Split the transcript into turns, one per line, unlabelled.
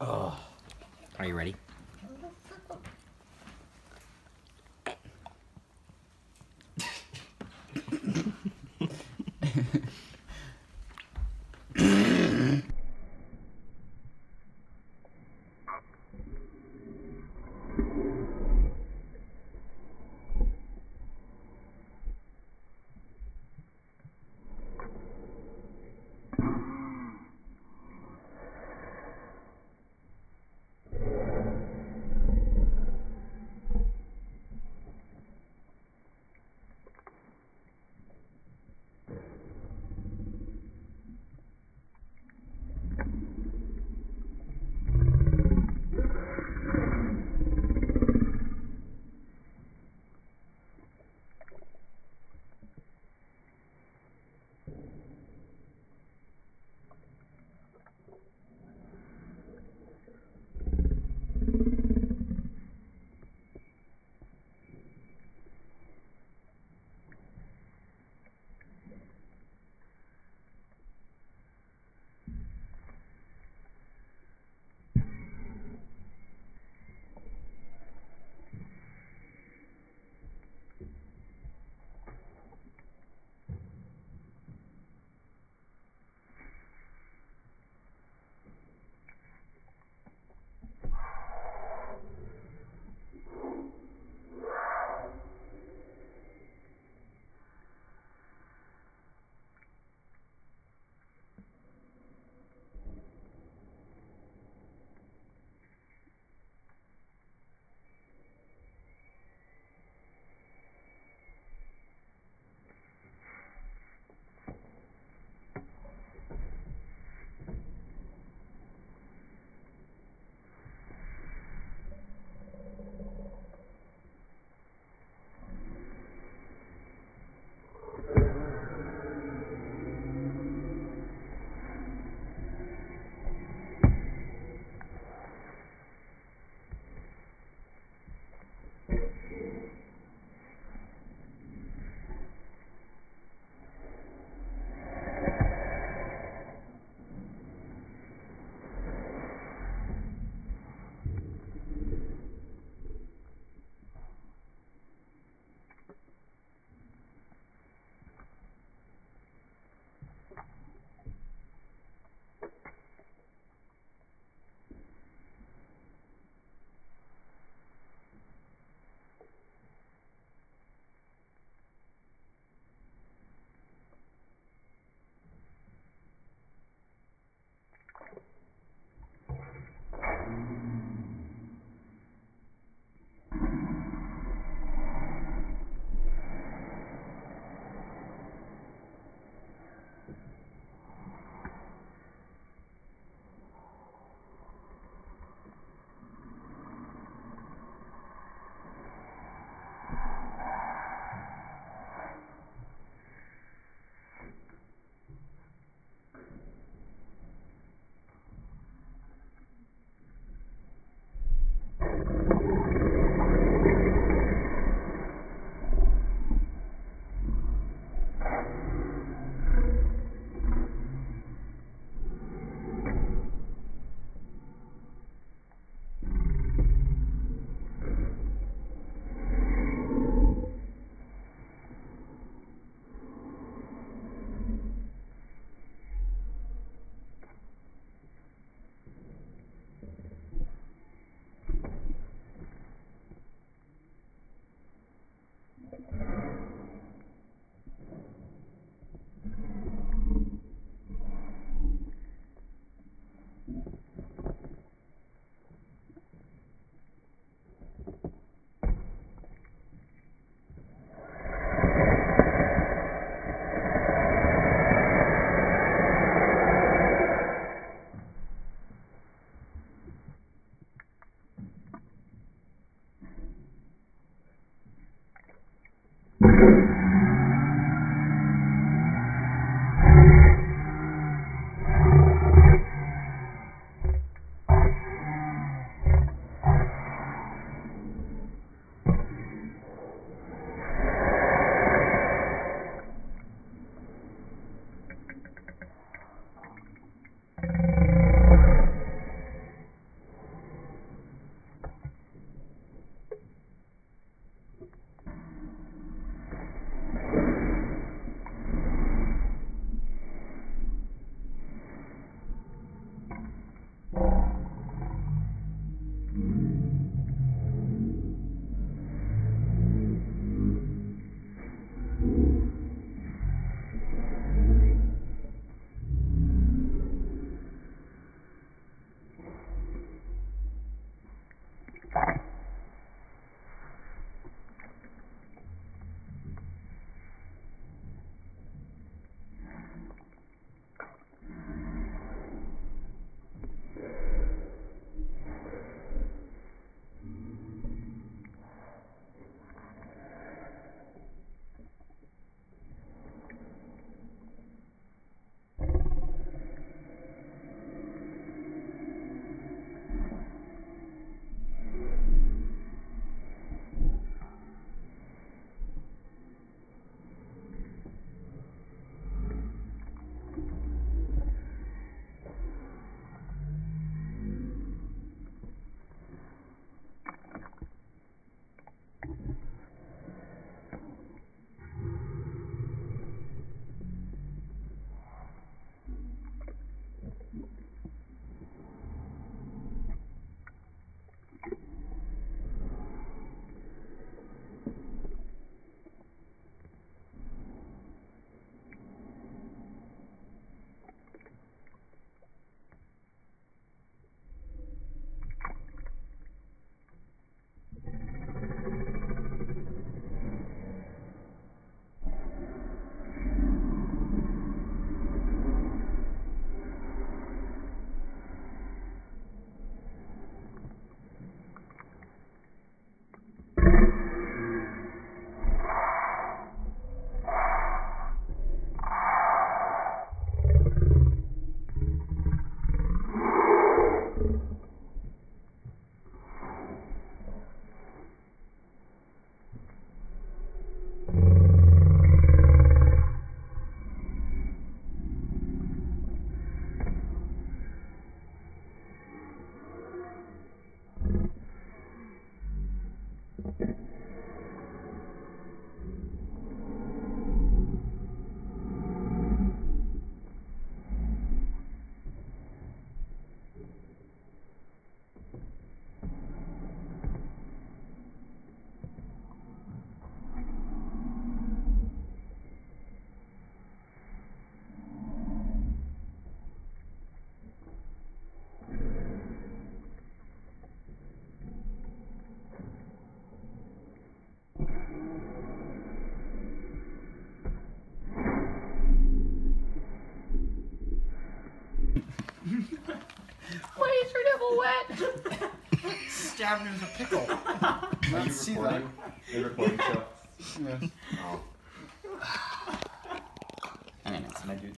Are you ready?
Why is your nipple wet?
Stabbed him with a pickle.
Are you
Let's see that.
recording? Are you recording, Joe?
Yes.
Oh.
I mean, it's
Can I do